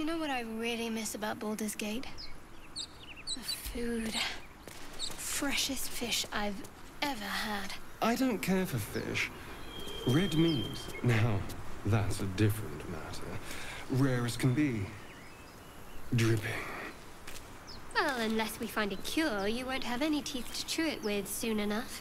You know what I really miss about Baldur's Gate? The food. Freshest fish I've ever had. I don't care for fish. Red meat, now, that's a different matter. Rare as can be. Dripping. Well, unless we find a cure, you won't have any teeth to chew it with soon enough.